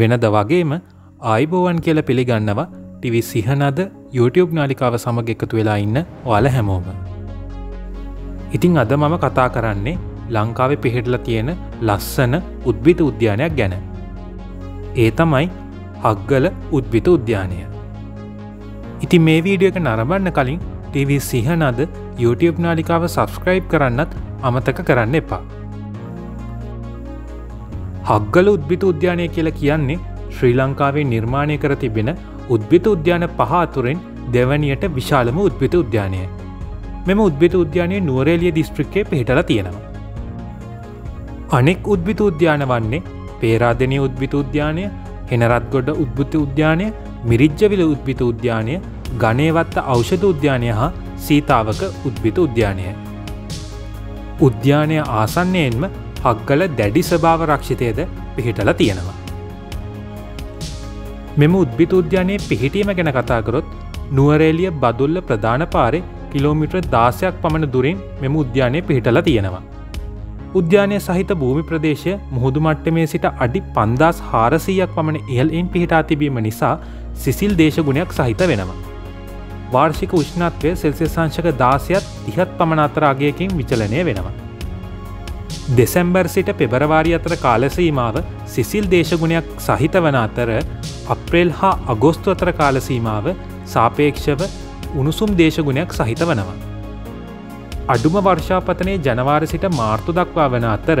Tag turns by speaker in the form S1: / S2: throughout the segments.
S1: වෙනද වගේම ආයිබෝවන් කියල පිළිගන්නවා ටිවි සිහනද YouTube නාලිකාව සමග එකතු වෙලා ඉන්න ඔයාල හැමෝම. ඉතිං අද මම කතා කරන්නේ ලංකාවේ පිහිටල තියෙන ලස්සන උද්භිත උද්‍යානයක් ගැන. ඒ තමයි හක්ගල උද්භිත උද්‍යානය. ඉති මේ වීඩියෝ එක නරබන්න කලින් TV සිහනද YouTube නාලිකාව සබස්ක්‍රයිබ් කරන්නත් අමතක කරන්න එපා. හක්ගල උද්භිත උද්‍යානය කියලා කියන්නේ ශ්‍රී ලංකාවේ නිර්මාණය කර තිබෙන උද්භිත උද්‍යාන පහ අතුරෙන් දෙවනියට විශාලම උද්භිත උද්‍යානය. මෙම උද්භිත උද්‍යානය නුවරේලිය දිස්ත්‍රික්කේ පිහිටල තියෙනවා. අනෙක් උද්භිත උද්‍යාන වන්නේ පේරාධනය උද්භිත උද්‍යානය හෙනරත්ගොඩ උද්භුත උද්‍යානය මිරිජ්ජවිල උද්භිත උද්‍යානය ගනයවත්ත ඖෂධ උද්‍යානය හා සීතාවක උද්භිත උද්‍යානය. උද්‍යානය ආසන්නයෙන්ම හක්ගල දැඩි ස්භාව රක්ෂිතයද පිහිටල තියෙනවා. මෙම උද්භිත උද්‍යානයේ පිහිටීම ගැන කතාකරොත් නුවරේලිය බදුල්ල ප්‍රධාන පාරෙ කිලෝමිට්‍ර දාසයක් පමණ දුරින් මෙම උද්‍යානය පිහිටල තියෙනවා. උද්‍යානය සහිත භූමි ප්‍රදේශය මුහුදු මට්ටමේ සිට අඩි පන්දස් හාරසීයක් පමණ ඉහල්ඉන් පිහිටා තිබීම නිසා සිසිල් දේශගුණයක් සහිත වෙනවා. වාර්ෂික උෂ්ණත්වය සෙල්සිය සංශක දාසයත් තිහත් පමණ අතරාගයකින් විචලනය වෙනවා. දෙසැම්බර් සිට පෙබරවාරි අතර කාලසීමාව සිසිල් දේශගුණයක් සහිත වන අතර අප්‍රේල් හා අගොස්තු අතර කාලසීමාව සාපේක්ෂව උණුසුම් දේශගුණයක් සහිත වනවා. අඩුම වර්ෂාපතනයේ ජනවාර සිට මාර්තු දක්වා වන අතර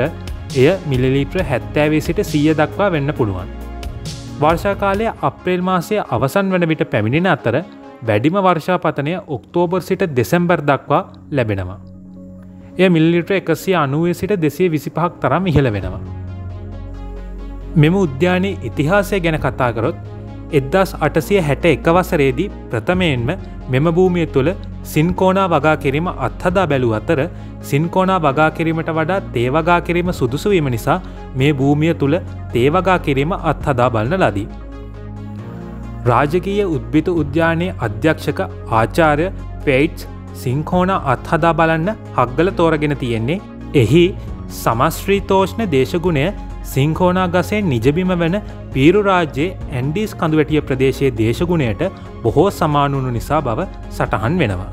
S1: එය මිලිලීට්‍ර හැත්තෑවේ සිට සීය දක්වා වෙන්න පුළුවන්. වර්ෂාකාලය අප්‍රේල් මාසය අවසන් වන විට පැමිණෙන අතර වැඩිම වර්ෂාපතනය ඔක්තෝබර් සිට දෙසැම්බර් දක්වා ලැබෙනවා. එය මිල්ලිට එකසිය අනුවේ සිට දෙසේ විසිපහක් තරම් ඉහළ වෙනවා. මෙම උද්‍යානයේ ඉතිහාසය ගැන කතාකරොත් එද්දස් අටසිය හැට එකවසරේදී ප්‍රථමයෙන්ම මෙම භූමිය තුළ සින්කෝනා වගා කිරීම අත්හදා බැලූ අතර සින්කෝනා වගා කිරීමට වඩා තේවගා කිරීම සුදුසුවීම නිසා මේ භූමිය තුළ තේවගා කිරීම අත්හදා බලන ලදී. රාජකීය උද්භිත උද්‍යානයේ අධ්‍යක්ෂක ආචාරය පෙයිට්ස් සිංහෝන අත්හදා බලන්න හක්ගල තෝරගෙන තියෙන්නේ එහි සමස්ශ්‍රීතෝෂ්ණ දේශගුණය සිංහෝනා ගසේ නිජබිම වන පීරු රාජ්‍යයේ ඇන්ඩිස් කඳුවැටිය ප්‍රදේශයේ දේශගුණයට බොහෝ සමානුණු නිසා බව සටහන් වෙනවා.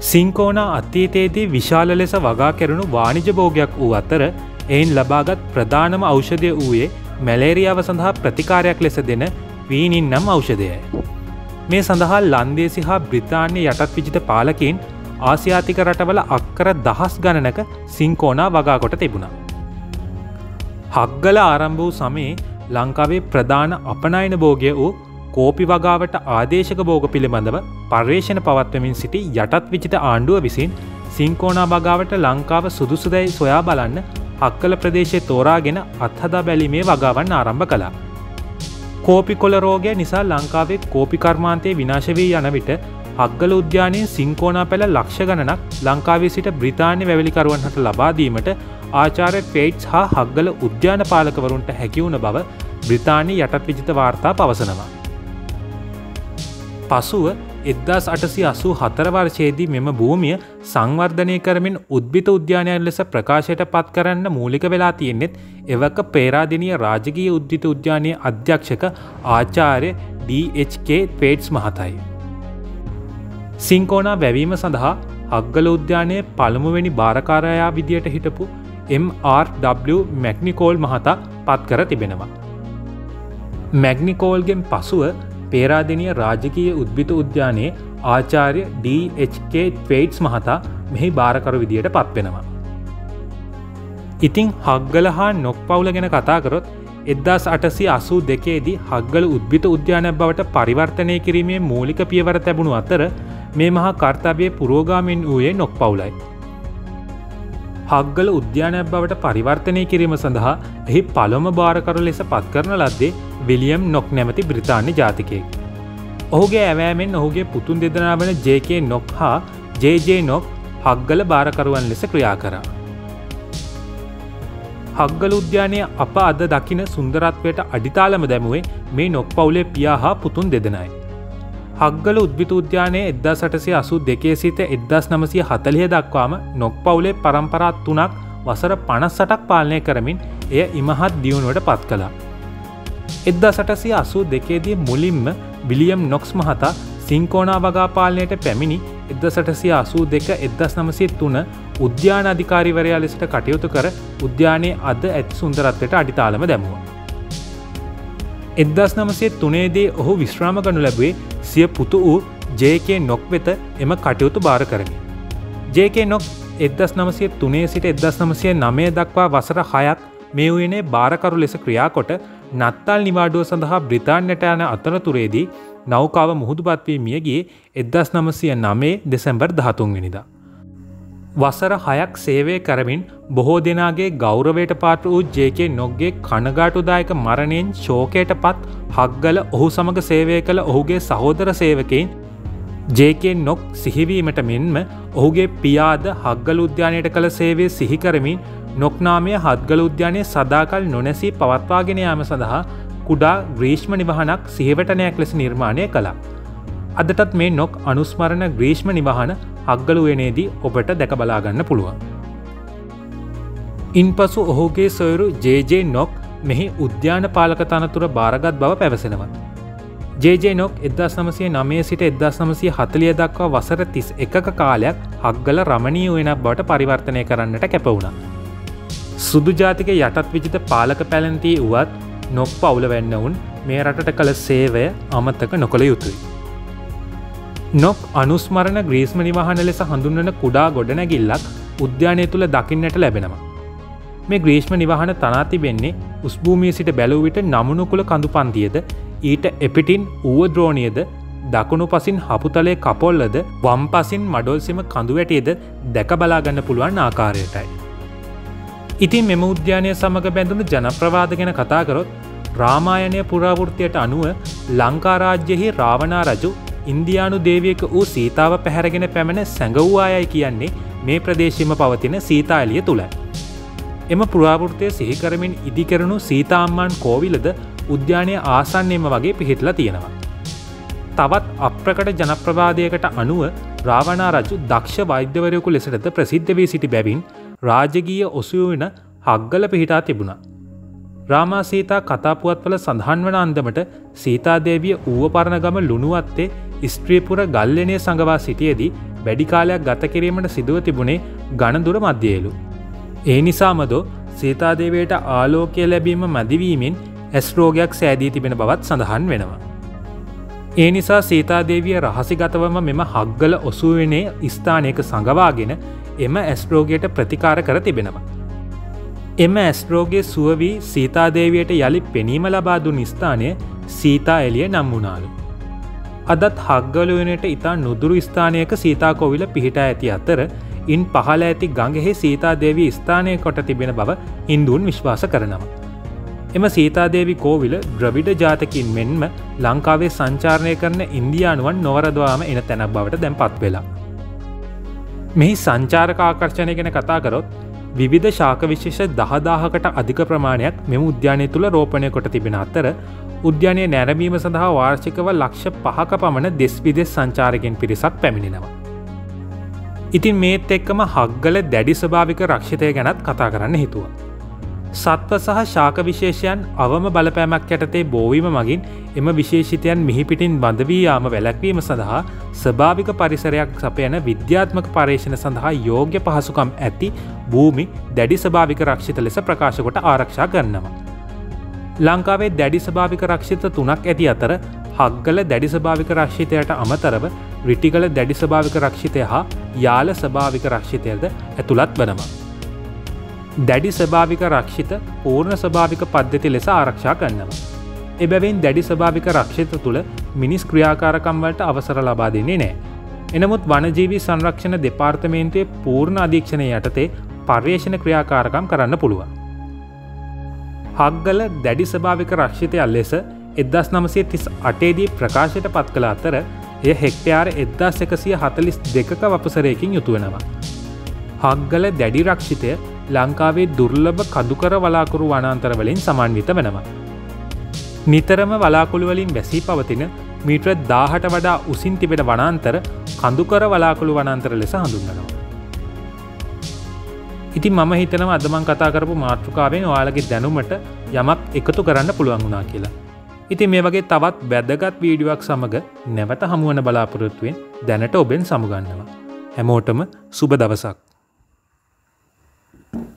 S1: සිංකෝනා අත්තීතයේදී විශාල ලෙස වගා කෙරුණු වානිජ භෝගයක් වූ අතර එයින් ලබාගත් ප්‍රධානම ඖෂධය වූයේ මැලේරියාව සඳහා ප්‍රතිකාරයක් ලෙස දෙන වීනින් නම් ඖෂධයයි. මේ සඳහා ලන්දේසි හා බ්‍රිතාන්‍ය යටත් විජිත පාලකින් ආසියාතික රටවල අක්කර දහස් ගණනක සිංකෝනා වගාකොට තිබුණා. හක්ගල ආරම්භ වූ සමයේ ලංකාවේ ප්‍රධාන අපනයන භෝගය වූ කෝපි වගාවට ආදේශක බෝග පිළිබඳව පර්යේෂණ පවත්වමින් සිටි යටත් විචිත ආණ්ඩුව විසින් සිංකෝනා බගාවට ලංකාව සුදුසුදැයි සොයා බලන්න හක්කල ප්‍රදේශය තෝරාගෙන අත්හදා බැලීමේ වගාවන් ආරම්භ කලා. කෝපි කොල රෝගය නිසා ලංකාවේ කෝපිකර්මාන්තය විනාශවී යන විට හක්ගල උද්‍යානයේ සිංකෝනා පැළ ලක්ෂ ගණනක් ලංකාවේ සිට බ්‍රතාානය වැවිලිකරුවන් හට ලබාදීමට ආචාරය ෆේට්ස් හා හක්ගල උද්‍යාන පාලකවරුන්ට හැකිවුණ බව බ්‍රතාානය යටත් විජිත වාර්තා පවසනවා. පසුව එද්දාස් අටසි අසූ හතරවර්ශයේදී මෙම භූමිය සංවර්ධනය කරමින් උද්භිත උද්‍යානයන් ලෙස ප්‍රකාශයට පත් කරන්න මූලික වෙලා තියෙන්නෙත් එවක පේරාදිනිය රාජගී උද්දිත උද්‍යානය අධ්‍යක්ෂක ආචාරය DHK පේට්ස් මහතයි. සිංකෝනා වැවීම සඳහා අක්ගල උද්‍යානයේ පළමුවෙනි භාරකාරයා විදියට හිටපු MRW මැක්නිකෝල් මහතා පත් කර තිබෙනවා. මැග්නිකෝල්ගෙන් පසුව පේරාදිනිය රාජකීය උද්භිත උද්‍යානයේ ආචාර්ය DHK ට්වේට්ස් මහතා මෙහි භාරකරු විදියට පත්වෙනවා. ඉතිං හක්ගල හා නොක් පවුල ගැන කතාකරොත් එදදාස් අටසි අසූ දෙකේදී හක්ගල උද්භිත උද්‍යානයක් බවට පරිවර්තනය කිරීමේ මූලික පියවර තැබුණු අතර මේ මහා කර්තාබය පුරෝගාමෙන් වූයේ නොක් පවුලයි. හක්ගල උද්‍යානයක් බවට පරිවර්තනය කිරීම සඳහා එහි පළොම භාරකරු ලෙස පත් කරන ලද්දේ විලියම් නොක් නැමති බ්‍රතාානය ජාතිකයෙක්. ඔහුගේ ඇවෑමෙන් ඔහුගේ පුතුන් දෙදනා වන ජේකේ නොක් හා ජේජේ නොක් හක්ගල භාරකරුවන් ලෙස ක්‍රියා කරා. හක්ගල උද්‍යානය අප අද දකින සුන්දරත්වයට අඩිතාලම දැමුවේ මේ නොක් පවුලේ පියා හා පුතුන් දෙදනයි. හක්ගල උද්භිත උද්‍යානය එද්දා සටසේ අසු දෙකේ සිත එද්දස් නමසය හතලිය දක්වාම නොක් පවුලේ පරම්පරාත් තුනක් වසර පනස් සටක් පාලනය කරමින් එය ඉමහත් දියුණුවට පත් කලා. එද්දා සටසිය අසූ දෙකේදී මුලින්ම බිලියම් නොක්ස් මහතා සිංකෝනා වගාපාලනයට පැමිණි එද්ද සටසිය අසූ දෙක එද්දස් නමසේ තුන උද්‍යාන අධිකාරිවරයා ලෙසට කටයුතු කර උද්‍යානයේ අද ඇති සුන්දරත්වයට අඩිතාලම දැමුව. එද්දස් නමසේ තුනේදී ඔහු විශ්‍රාම ගනු ලැබුවේ සිය පුතු වූ ජේකේ නොක් වෙත එම කටයුතු භාර කරමි. ජේකේ නොක් එදස් නමසය තුනේ සිට එදස් නමසය නමය දක්වා වසර හයක් මේ වනේ භාරකරු ලෙස ක්‍රියාකොට නත්තල් නිවාඩුව සඳහා බ්‍රිතාන්්‍යට යන අතරතුරේදී නෞකාව මුහුදුපත්වී මියගේ එදස් නමසය නමේ දෙසැම්බර් දහතුන්ගෙනනිදා. වසර හයක් සේවය කරමින් බොහෝ දෙනාගේ ගෞරවයට පාට වූ ජේකේ නොග්ගේ කනගාටුදායක මරණයෙන් ශෝකයට පත් හක්ගල ඔහු සමඟ සේවය කළ ඔහුගේ සහෝදර සේවකයින් ජේකෙන් නොක් සිහිවීමට මෙන්ම ඔහුගේ පියාද හක්ගල උද්‍යානයට කළ සේවේ සිහිකරමින් නොක්නාමය හත්ගල උද්‍යානය සදාකල් නොනැසී පවත්වාගෙන යාම සඳහා කුඩා ග්‍රීෂ්ම නිවහනක් සිහිවටනයක් ලෙස නිර්මාණය කළා. අදටත් මේ නොක් අනුස්මරණ ග්‍රීෂ්ම නිවහන හක්ගලුවනේදී ඔබට දැක බලාගන්න පුළුවන්. ඉන් පසු ඔහුගේ සොයුරු ජේජේ නොක් මෙහි උද්‍යාන පාලක තනතුර භාරගත් බව පැවසෙනවා. ජේජේ නොක් එදස් නමසය නමේ සිට එදස් නමසය හතලිය දක්වා වසර තිස් එකක කාලයක් හක්ගල රමණී වෙනක් බවට පරිවර්තනය කරන්නට කැපවුණ. සුදු ජාතික යටත් විජිත පාලක පැලැන්තිී වුවත් නොක් පවුල වෙන්නවුන් මේ රටට කළ සේවය අමත්තක නොකළ යුතුයි. නොක් අනුස්මරණ ග්‍රීස්ම නිවාහන ලෙස හඳුන්වන කුඩා ගොඩනැගිල්ලක් උද්‍යානය තුළ දකින්නට ලැබෙනවා. මේ ග්‍රීෂ්ම නිවාහන තනාති වෙන්නේ උස්භූමිය සිට බැලූවිට නමුණුකුල කඳු පන්තියද ඊට එපිටින් ඌව ද්‍රෝණියද දකුණු පසින් හපුතලේ කපොල්ලද වම් පසින් මඩොල්සිම කඳුවැටියද දැක බලාගන්න පුළුවන් ආකාරයටයි. ඉතින් මෙම උද්‍යානය සමඟ බැඳුණු ජනප්‍රවාද ගැන කතාකරොත් රාමායනය පුරාවෘතියට අනුව ලංකාරාජ්‍යහි රාවනා රජු ඉන්දයානු දේවියක වූ සීතාව පැහැරගෙන පැමණ සැඟවූ අයයි කියන්නේ මේ ප්‍රදේශීම පවතින සීතාලිය තුළ. එම පුරාවෘතය සිහිකරමින් ඉදිකරනු සීතාම්මාන් කෝවිලද උද්‍යානය ආසන්නයම වගේ පිහිටලා තියෙනවා. තවත් අප්‍රකට ජනප්‍රවාදයකට අනුව රාවනා රජු දක්ෂ වෛද්‍යවරයකු ලෙසටද ප්‍රසිද්ධ වී සිටි බැවින් රාජගීය ඔසුවෙන හක්ගල පිහිටා තිබුණා. රාමා සීතා කතාපුවත්වල සඳහන් වන අන්දමට සීතාදේවිය ඌව පරණගම ලුණුවත්තේ ස්ත්‍රීපුර ගල්ලනය සඟවා සිටියදී වැඩිකාලයක් ගත කිරීමට සිදුව තිබුණේ ගණදුර මධ්‍යයලු. ඒ නිසාමදෝ සීතාදේවයට ආලෝකය ලැබීම මදිවීමෙන් ඇස් රෝගයක් සෑදී තිබෙන බවත් සඳහන් වෙනවා. ඒ නිසා සීතාදේවිය රහසිගතවම මෙම හක්ගල ඔසුවනේ ස්ථානයක සඟවාගෙන එම ඇස්රෝගයට ප්‍රතිකාර කර තිබෙනවා. එම ඇස්රෝගේ සුවවී සීතාදේවයට යළි පෙනීම ලබාදු නිස්ථානය සීතා එලිය නම් වුණාලු. අදත් හක්ගලුවනට ඉතා නුදුරු ස්ථානයක සීතාකොවිල පිහිට ඇති අතර ඉන් පහල ඇති ගඟෙහි සීතාදේවී ස්ථානය කොට තිබෙන බව හින්දුවන් විශ්වාස කරනවා. එම සීතාදේවි කෝවිල ද්‍රවිඩ ජාතකින් මෙන්ම ලංකාවේ සංචාරණය කරන ඉන්දයානුවන් නොවරදවාම එන තැනක් බවට දැන් පත් වෙලා. මෙහි සංචාරකාකර්ශණය ගැන කතාකරොත් විවිධ ශාක විශේෂ දහදාහකට අධික ප්‍රමාණයක් මෙම උද්‍යානය තුළ රෝපණය කොට තිබෙන අතර උද්‍යානය නැරමීම සඳහා වාර්ෂිකව ලක්ෂ පහක පමණ දෙස් විදෙස් සංචාරකෙන් පිරිසක් පැමිණෙනවා. ඉතින් මේත් එක්කම හක්ගල දැඩි ස්භාවික රක්ෂිතය ගැනත් කතා කරන්න හිතුවා. සත්ව සහ ශාක විශේෂයන් අවම බලපෑමක් යටතේ බෝවීම මගින් එම විශේෂිතයන් මිහිපිටින් බඳවීයාම වැලැක්වීම සඳහා ස්භාවික පරිසරයක් සපයන විද්‍යාත්මක පර්ේෂණ සඳහා යෝග්‍ය පහසුකම් ඇති භූමි දැඩි ස්භාවික රක්ෂිත ලෙස ප්‍රකාශකොට ආරක්ෂා කරනවා. ලංකාවේ දැඩි ස්භාවික රක්ෂිත තුනක් ඇති අතර හක්ගල දැඩි ස්භාවික රක්ෂිතයට අමතරව රිටිකල දැඩි ස්භාවික රක්ෂිතය හා යාල ස්භාවික රක්ෂිතයද ඇතුළත් වනවා. දැඩි ස්භාවික රක්ෂිත පූර්ණ ස්භාවික පද්ධති ලෙස ආරක්ෂා කරන්නවා. එබැවින් දැඩි ස්භාවික රක්ෂිත තුළ මිනිස් ක්‍රියාකාරකම්වලට අවසර ලබා දෙන්නේ නෑ. එනමුත් වනජීවී සංරක්ෂණ දෙපාර්තමේන්තුවේ පූර්ණ අධීක්ෂණය යටතේ පර්යේෂණ ක්‍රියාකාරකම් කරන්න පුළුවන්. හක්ගල දැඩි ස්භාවික රක්ෂිතයල් ලෙස එදස් නමසේ තිස් අටේදී ප්‍රකාශයට පත් කළ අතර එය හෙක්ටයාර එද්දස් එකසිය හතලිස් දෙකක වපසරයකින් යුතුවෙනවා. හක්ගල දැඩි රක්ෂිතය ලංකාවේ දුර්ලභ කදුකර වලාකුරු වනාන්තරවලින් සමන්විත වෙනවා. නිතරම වලාකුළුවලින් වැසී පවතින මීට්‍ර දාහට වඩා උසින් තිබෙන වනාන්තර කඳුකර වලාකුළු වනන්තර ලෙස හඳුන්ගනවා. ඉති මම හිතනව අදමං කතා කරපු මාතෘකාවෙන් ඔයාලගේ දැනුමට යමක් එකතු කරන්න පුළුවන් වුණා කියලා. ඉතින් මේ වගේ තවත් වැදගත් වීඩියක් සමඟ නැවත හමුවන බලාපොරොත්තුවෙන් දැනට ඔබෙන් සමුගන්නවා. හැමෝටම සුබ දවසක්.